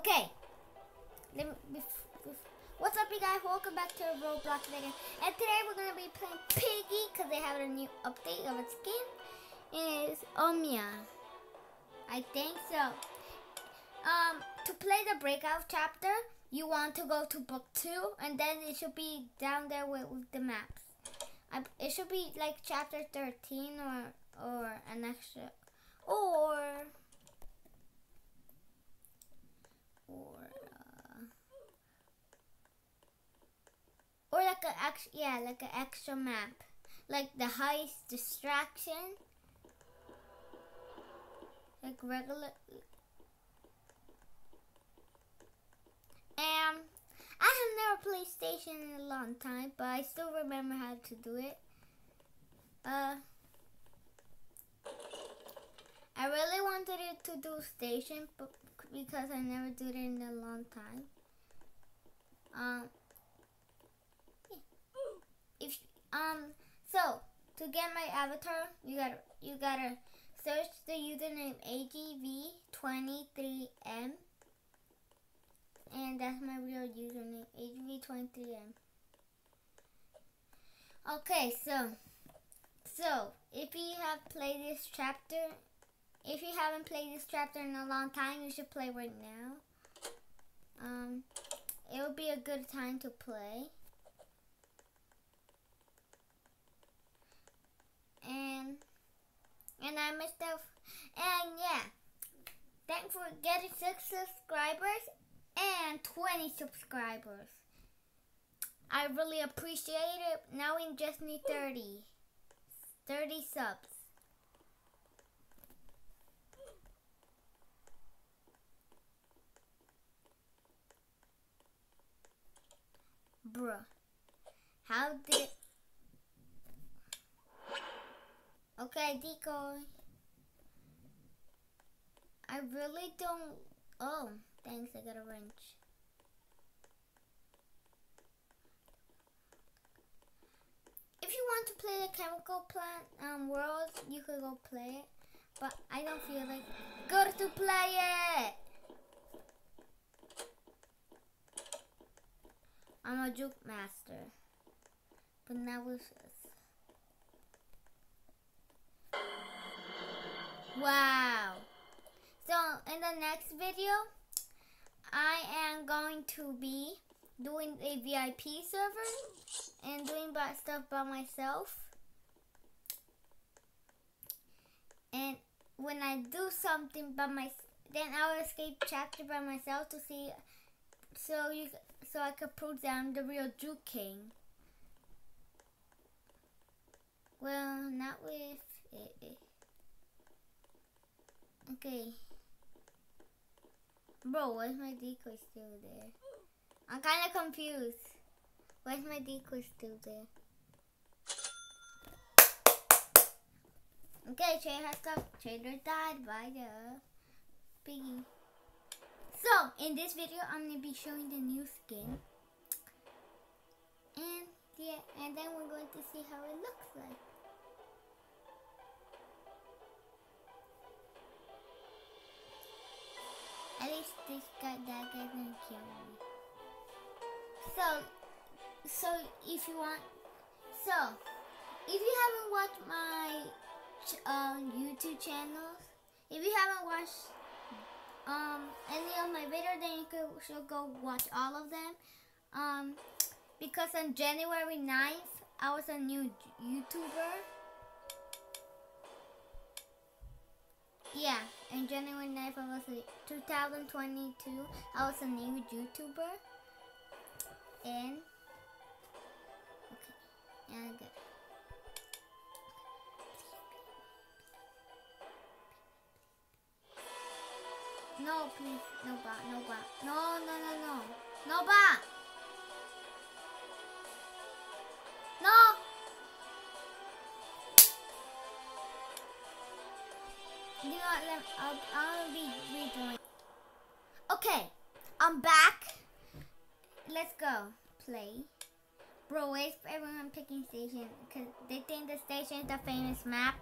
Okay. Let me, bef- bef- What's up, you guys? Welcome back to Roblox video. And today we're gonna be playing Piggy because they have a new update of its skin. It's Omnia. I think so. Um, to play the breakout chapter, you want to go to book two, and then it should be down there with, with the maps. I, it should be like chapter thirteen or or an extra or or uh, or like a ex- yeah like an extra map. Like the heist distraction. Like regular um I have never played station in a long time but I still remember how to do it. Uh I really wanted it to do station but because I never did it in a long time. Um, yeah. if um, so to get my avatar, you gotta you gotta search the username AGV23M, and that's my real username AGV23M. Okay, so so if you have played this chapter if you haven't played this chapter in a long time, you should play right now. Um, it would be a good time to play. And and I missed out. And yeah, thanks for getting six subscribers and 20 subscribers. I really appreciate it. Now we just need 30. 30 subs. Bruh. How did... Okay, decoy. I really don't... Oh, thanks, I got a wrench. If you want to play the chemical plant um, world, you could go play it. But I don't feel like... Good to play it! I'm a juke master. But now with Wow. So in the next video, I am going to be doing a VIP server and doing bad stuff by myself. And when I do something by my, then I'll escape chapter by myself to see. So you so I could prove that I'm the real Juke King. Well, not with it. Okay. Bro, where's my decoy still there? I'm kind of confused. Where's my decoy still there? Okay, Trader has got Trader died by the piggy. So, in this video, I'm going to be showing the new skin. And, yeah, and then we're going to see how it looks like. At least this guy, that guy didn't kill me. So, so if you want, so, if you haven't watched my uh, YouTube channels, if you haven't watched um, any of my videos, then you could, should go watch all of them. Um, because on January 9th, I was a new YouTuber. Yeah, in January 9th, I was a, 2022, I was a new YouTuber. And, okay, and good. No, please. No bot. No bot. No, no, no, no. No bot. No. Do not let. I'll, I'll be redoing. Okay, I'm back. Let's go. Play. Bro, wait for everyone picking station because they think the station is the famous map.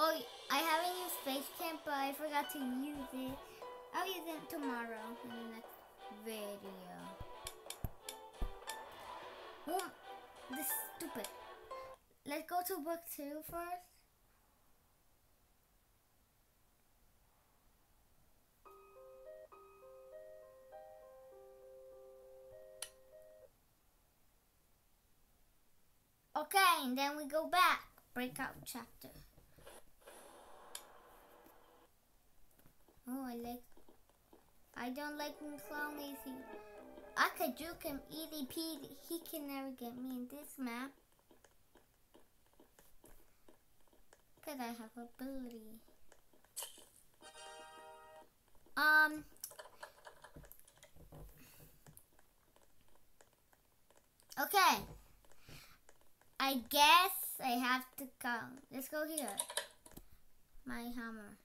Oh, I haven't used Face Camp, but I forgot to use it. I'll use it tomorrow in the next video. Oh, this is stupid. Let's go to book two first. Okay, and then we go back. Breakout chapter. Oh, I like. I don't like when clown. I could juke him easy peasy. He can never get me in this map. Cause I have ability. Um. Okay. I guess I have to come. Let's go here. My hammer.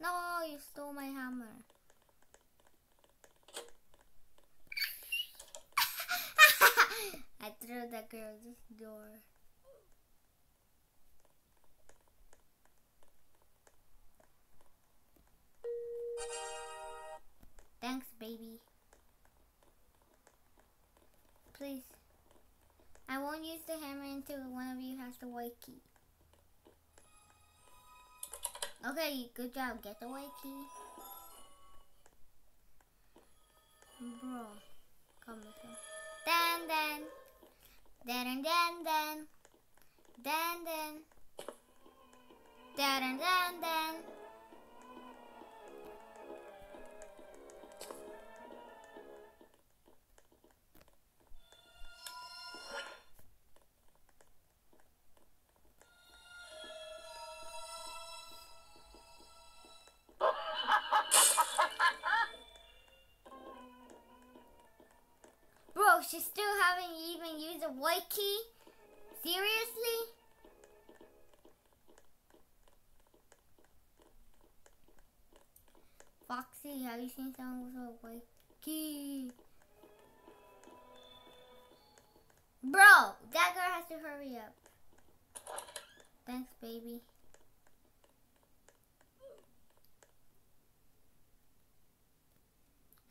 No, you stole my hammer. I threw that girl this door. Thanks, baby. Please. I won't use the hammer until one of you has the white key. Okay, good job. Get the key. Bro, come with me. Dan dan. Dan dan dan dan. Dan dan. Dan dan she still haven't even used a white key? Seriously? Foxy, have you seen someone with a white key? Bro, that girl has to hurry up. Thanks, baby.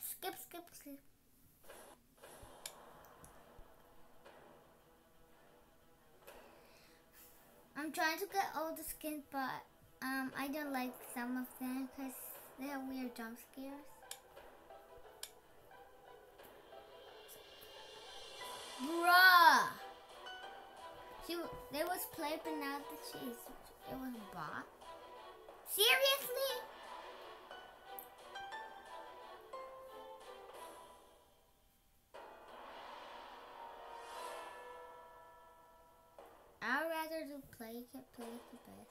Skip, skip, skip. Trying to get all the skins, but um, I don't like some of them because they have weird jump scares. Bruh! She, they was play, but now that she's, it was a bot. Seriously? I'd rather do play kit play the best.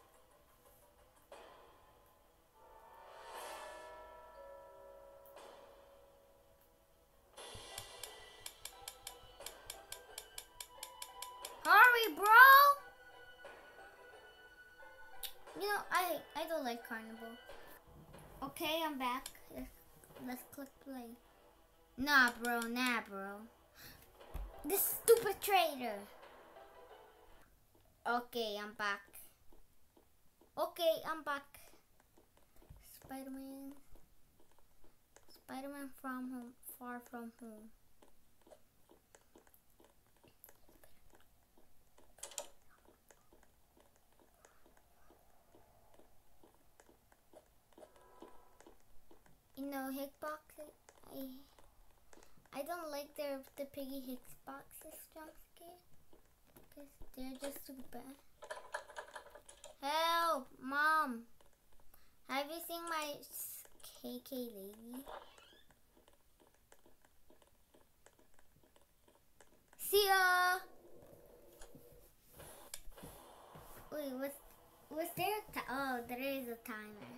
Hurry, bro! You know, I I don't like carnival. Okay, I'm back. Let's, let's click play. Nah, bro, nah, bro. This stupid traitor. Okay, I'm back. Okay, I'm back. Spider-Man. Spider-Man from home, far from home. You know, hitboxes. I I don't like their the piggy hitboxes jump scare. Cause they're just too bad. Help, mom! Have you seen my KK lady? See ya. Wait, was was there? A oh, there is a timer.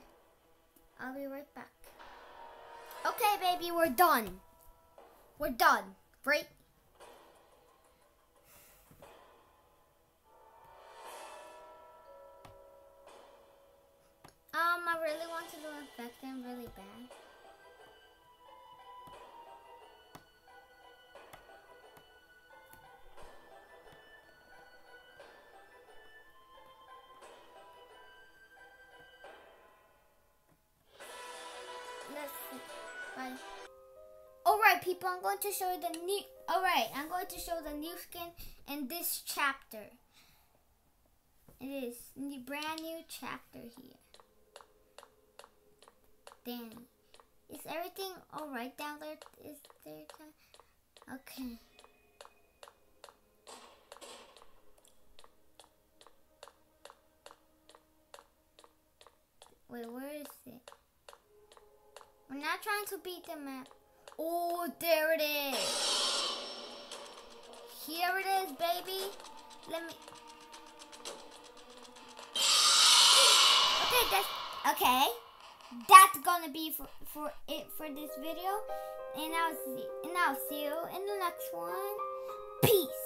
I'll be right back. Okay, baby, we're done. We're done, right? really wanted to infect him really bad? Alright people, I'm going to show you the new Alright, I'm going to show the new skin in this chapter. It is the brand new chapter here. Danny. Is everything alright down there? Is there time? Okay. Wait, where is it? We're not trying to beat the map. Oh, there it is. Here it is, baby. Let me. Okay, that's okay. That's gonna be for for it for this video, and I'll see and I'll see you in the next one. Peace.